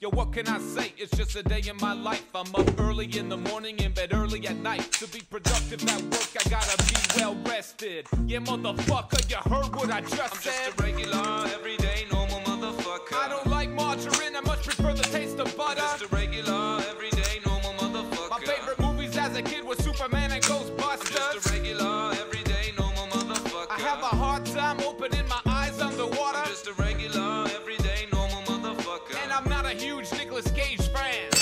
Yo, what can I say? It's just a day in my life. I'm up early in the morning, in bed early at night. To be productive at work, I gotta be well rested. Yeah, motherfucker, you heard what I just I'm said. I'm just a regular, everyday, normal motherfucker. I don't like margarine, I much prefer the taste of butter. Just a regular, everyday, normal motherfucker. My favorite movies as a kid were Superman and Ghostbusters. I'm just a regular, everyday, normal motherfucker. I have a hard time opening my huge Nicolas Cage fan.